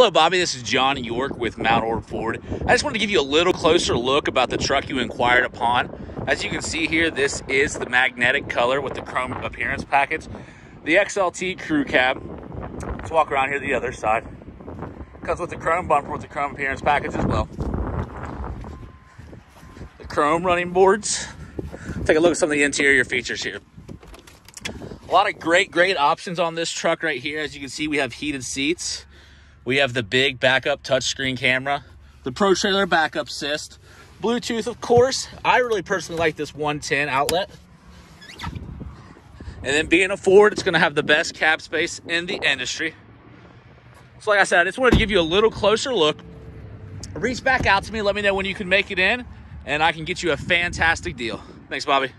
Hello, Bobbie. This is John York with Mount Orab Ford. I just wanted to give you a little closer look about the truck you inquired upon. As you can see here, this is the magnetic color with the chrome appearance package. The XLT crew cab. Let's walk around here the other side. Comes with the chrome bumper with the chrome appearance package as well. The chrome running boards. Take a look at some of the interior features here. A lot of great, great options on this truck right here. As you can see, we have heated seats. We have the big backup touchscreen camera, the Pro Trailer backup assist, Bluetooth, of course. I really personally like this 110 outlet. And then being a Ford, it's gonna have the best cab space in the industry. So like I said, I just wanted to give you a little closer look. Reach back out to me, let me know when you can make it in, and I can get you a fantastic deal. Thanks, Bobbie.